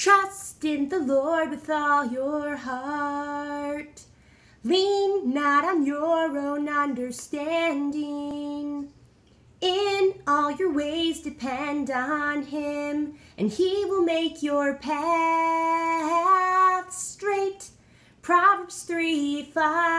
Trust in the Lord with all your heart. Lean not on your own understanding. In all your ways depend on him, and he will make your path straight. Proverbs 3, 5.